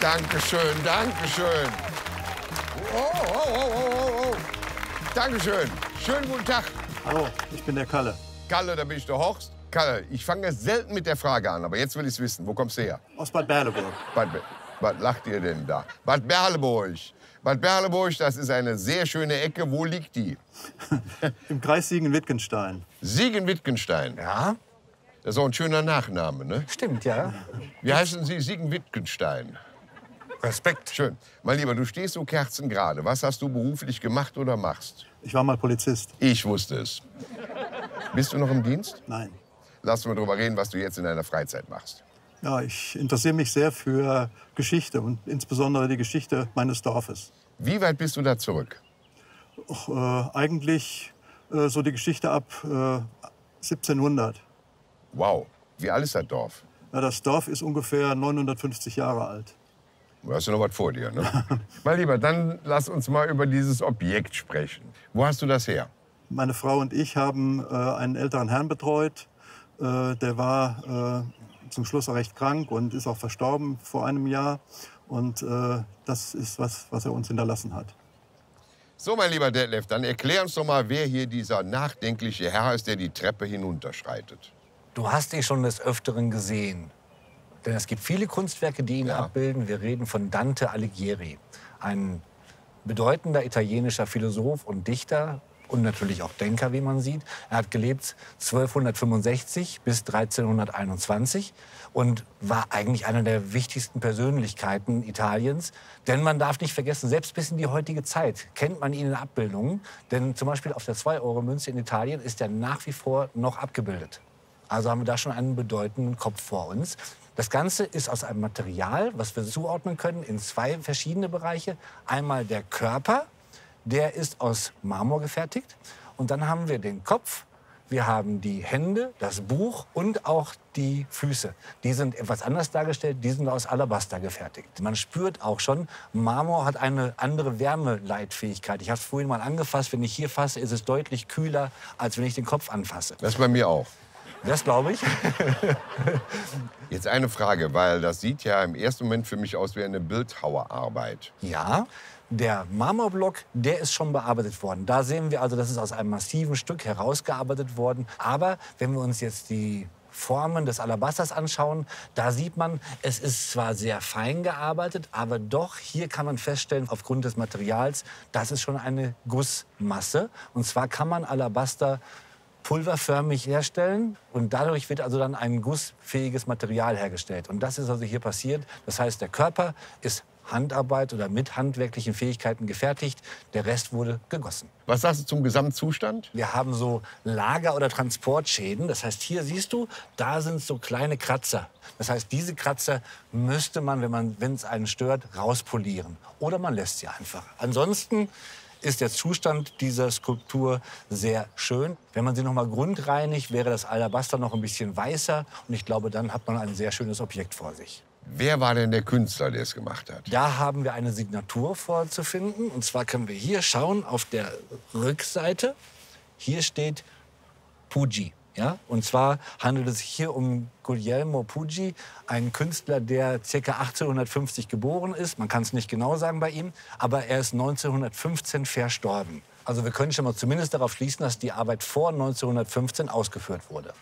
Dankeschön, Dankeschön. Oh, oh, oh, oh, oh, oh. Dankeschön. Schönen guten Tag. Hallo, ich bin der Kalle. Kalle, da bin ich der Horst. Kalle, ich fange selten mit der Frage an, aber jetzt will ich es wissen. Wo kommst du her? Aus Bad Berleburg. Bad, Be- was lacht ihr denn da? Bad Berleburg. Bad Berleburg, das ist eine sehr schöne Ecke. Wo liegt die? Im Kreis Siegen-Wittgenstein. Siegen-Wittgenstein. Ja, Das ist auch ein schöner Nachname, ne? stimmt, ja. Wie heißen Sie? Siegen-Wittgenstein. Respekt. Schön. Mein Lieber, du stehst so kerzengerade. Was hast du beruflich gemacht oder machst? Ich war mal Polizist. Ich wusste es. Bist du noch im Dienst? Nein. Lass uns mal drüber reden, was du jetzt in deiner Freizeit machst. Ja, ich interessiere mich sehr für Geschichte und insbesondere die Geschichte meines Dorfes. Wie weit bist du da zurück? Och, äh, eigentlich äh, so die Geschichte ab äh, 1700. Wow. Wie alt ist das Dorf? Ja, das Dorf ist ungefähr 950 Jahre alt. Du hast ja noch was vor dir, ne? mein Lieber, dann lass uns mal über dieses Objekt sprechen. Wo hast du das her? Meine Frau und ich haben äh, einen älteren Herrn betreut. Äh, der war äh, zum Schluss auch recht krank und ist auch verstorben vor einem Jahr. Und äh, das ist was, was er uns hinterlassen hat. So, mein lieber Detlef, dann erklär uns doch mal, wer hier dieser nachdenkliche Herr ist, der die Treppe hinunterschreitet. Du hast ihn schon des Öfteren gesehen. Denn es gibt viele Kunstwerke, die ihn Ja. abbilden. Wir reden von Dante Alighieri, ein bedeutender italienischer Philosoph und Dichter und natürlich auch Denker, wie man sieht. Er hat gelebt 1265 bis 1321 und war eigentlich einer der wichtigsten Persönlichkeiten Italiens. Denn man darf nicht vergessen, selbst bis in die heutige Zeit kennt man ihn in Abbildungen. Denn zum Beispiel auf der 2-Euro-Münze in Italien ist er nach wie vor noch abgebildet. Also haben wir da schon einen bedeutenden Kopf vor uns. Das Ganze ist aus einem Material, was wir zuordnen können in zwei verschiedene Bereiche. Einmal der Körper, der ist aus Marmor gefertigt. Und dann haben wir den Kopf, wir haben die Hände, das Buch und auch die Füße. Die sind etwas anders dargestellt, die sind aus Alabaster gefertigt. Man spürt auch schon, Marmor hat eine andere Wärmeleitfähigkeit. Ich habe es vorhin mal angefasst, wenn ich hier fasse, ist es deutlich kühler, als wenn ich den Kopf anfasse. Das bei mir auch. Das glaube ich. Jetzt eine Frage, weil das sieht ja im ersten Moment für mich aus wie eine Bildhauerarbeit. Ja, der Marmorblock, der ist schon bearbeitet worden. Da sehen wir also, das ist aus einem massiven Stück herausgearbeitet worden. Aber wenn wir uns jetzt die Formen des Alabasters anschauen, da sieht man, es ist zwar sehr fein gearbeitet, aber doch hier kann man feststellen, aufgrund des Materials, das ist schon eine Gussmasse. Und zwar kann man Alabaster pulverförmig herstellen und dadurch wird also dann ein gussfähiges Material hergestellt. Und das ist also hier passiert. Das heißt, der Körper ist Handarbeit oder mit handwerklichen Fähigkeiten gefertigt. Der Rest wurde gegossen. Was sagst du zum Gesamtzustand? Wir haben so Lager- oder Transportschäden. Das heißt, hier siehst du, da sind so kleine Kratzer. Das heißt, diese Kratzer müsste man, wenn man, wenn es einen stört, rauspolieren. Oder man lässt sie einfach. Ansonsten ist der Zustand dieser Skulptur sehr schön. Wenn man sie noch mal grundreinigt, wäre das Alabaster noch ein bisschen weißer. Und ich glaube, dann hat man ein sehr schönes Objekt vor sich. Wer war denn der Künstler, der es gemacht hat? Da haben wir eine Signatur vorzufinden. Und zwar können wir hier schauen auf der Rückseite. Hier steht Pucci. Ja? Und zwar handelt es sich hier um Guglielmo Pucci, einen Künstler, der ca. 1850 geboren ist. Man kann es nicht genau sagen bei ihm, aber er ist 1915 verstorben. Also wir können schon mal zumindest darauf schließen, dass die Arbeit vor 1915 ausgeführt wurde.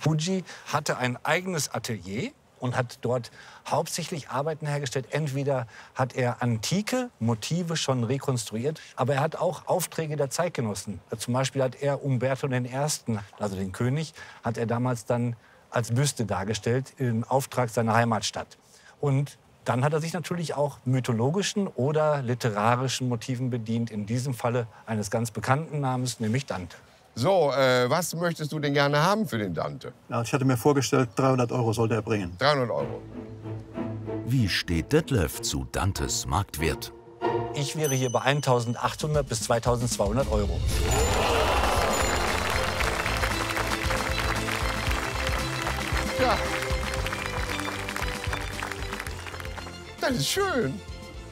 Pucci hatte ein eigenes Atelier und hat dort hauptsächlich Arbeiten hergestellt. Entweder hat er antike Motive schon rekonstruiert, aber er hat auch Aufträge der Zeitgenossen. Zum Beispiel hat er Umberto I., also den König, hat er damals dann als Büste dargestellt im Auftrag seiner Heimatstadt. Und dann hat er sich natürlich auch mythologischen oder literarischen Motiven bedient, in diesem Falle eines ganz bekannten Namens, nämlich Dante. So, äh, was möchtest du denn gerne haben für den Dante? Ja, ich hatte mir vorgestellt, 300 Euro sollte er bringen. 300 Euro. Wie steht Detlef zu Dantes Marktwert? Ich wäre hier bei 1.800 bis 2.200 Euro. Ja. Das ist schön.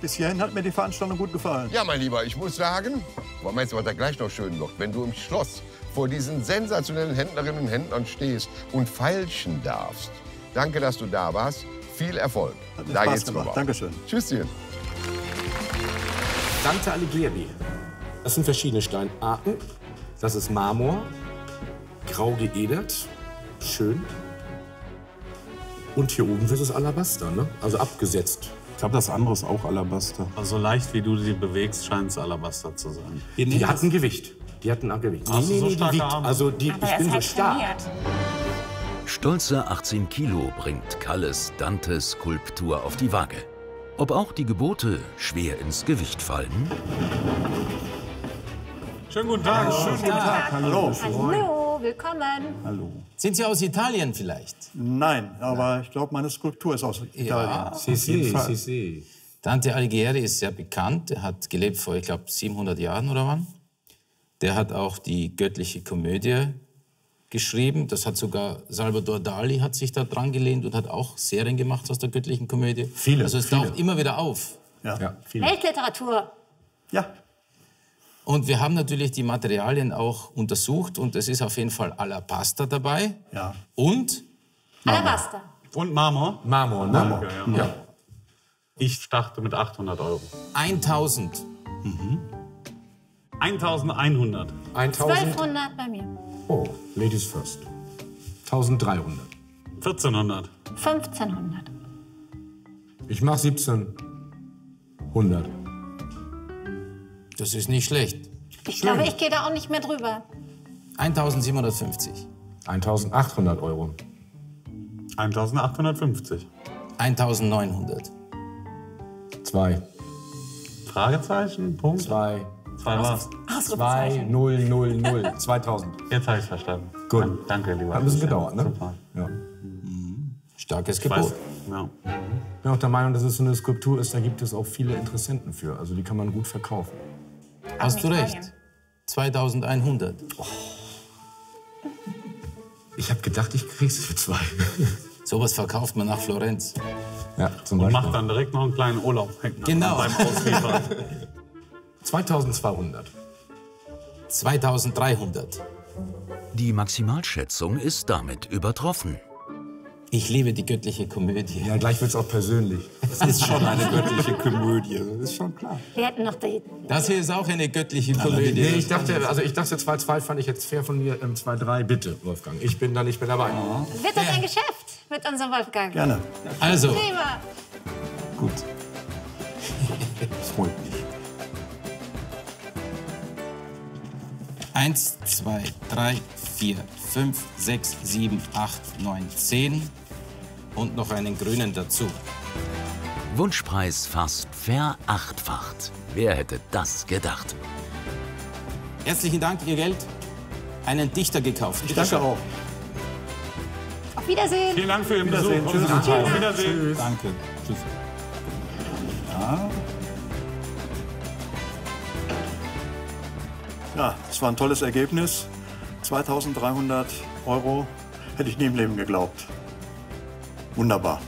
Bis hierhin hat mir die Veranstaltung gut gefallen. Ja, mein Lieber, ich muss sagen, was meinst du, was da gleich noch schön wird? Wenn du im Schloss vor diesen sensationellen Händlerinnen und Händlern stehst und feilschen darfst. Danke, dass du da warst. viel Erfolg. Hat Da Spaß geht's gemacht. rüber. Dankeschön. Tschüsschen. Dante Alighieri. Das sind verschiedene Steinarten. Das ist Marmor, grau geedert, schön. Und hier oben ist es Alabaster, ne? also abgesetzt. Ich glaube, das andere ist auch Alabaster. Also so leicht wie du sie bewegst, scheint es Alabaster zu sein. Die hatten Gewicht. Die hatten ein Gewicht. Hast du so die wiegt. Arme? Also die, Aber ich bin ist so stark. trainiert. Stolze 18 Kilo bringt Kalles Dantes Skulptur auf die Waage. Ob auch die Gebote schwer ins Gewicht fallen? Schönen guten Tag. Schönen guten Tag. Hallo. Hallo, willkommen. Hallo. Sind Sie aus Italien vielleicht? Nein, aber ich glaube, meine Skulptur ist aus Italien. Si, si, si, si. Dante Alighieri ist sehr bekannt. Er hat gelebt vor, ich glaube, 700 Jahren oder wann. Der hat auch die göttliche Komödie geschrieben. Das hat sogar Salvador Dali hat sich da dran gelehnt und hat auch Serien gemacht aus der göttlichen Komödie. Viele, Also es viele. taucht immer wieder auf. Ja. Ja, viele. Weltliteratur. ja. Und wir haben natürlich die Materialien auch untersucht und es ist auf jeden Fall Alabaster dabei. Ja. Und Alabaster. Und Marmor. Marmor, ne? Ja, ja. Ja. Ich starte mit 800 Euro. 1000. 1100. 1000. 1200 bei mir. Oh, Ladies first. 1300. 1400. 1500. Ich mach 1700. Das ist nicht schlecht. Ich glaube, ich gehe da auch nicht mehr drüber. 1750. 1800 Euro. 1850. 1900. Zwei. Fragezeichen, Punkt. Zwei. Zwei was? Zwei, null, null, null. 2000. Jetzt habe ich verstanden. Gut. Danke, lieber. Hat ein bisschen gedauert, ne? Super. Ja. Starkes Ich weiß. Gebot. Ja. Ich bin auch der Meinung, dass es so eine Skulptur ist, da gibt es auch viele Interessenten für. Also die kann man gut verkaufen. Hast du recht. 2100. Ich habe gedacht, ich krieg's für zwei. Sowas verkauft man nach Florenz. Ja, zum Und Beispiel. macht dann direkt noch einen kleinen Urlaub. Genau. Beim Ausliefern. 2200. 2300. Die Maximalschätzung ist damit übertroffen. Ich liebe die göttliche Komödie. Ja, gleich wird's auch persönlich. Es ist schon eine göttliche Komödie, das ist schon klar. Wir hätten noch die. Das hier ist auch eine göttliche Komödie. Nee, ich dachte, also ich dachte 2-2 fand ich jetzt fair von mir. Ähm, 2-3, bitte, Wolfgang. Ich bin da nicht mehr dabei. Wird das ein Geschäft mit unserem Wolfgang? Gerne. Also, Prima. Gut. Das freut mich. 1, 2, 3, 4, 5, 6, 7, 8, 9, 10. Und noch einen grünen dazu. Wunschpreis fast verachtfacht. Wer hätte das gedacht? Herzlichen Dank, Ihr Geld. Einen Dichter gekauft. Ich danke auch. Auf Wiedersehen. Vielen Dank für Ihren Besuch. Wiedersehen. Tschüss. Auf Wiedersehen. Danke. Tschüss. Ja. Ja, es war ein tolles Ergebnis. 2300 Euro hätte ich nie im Leben geglaubt. Wunderbar.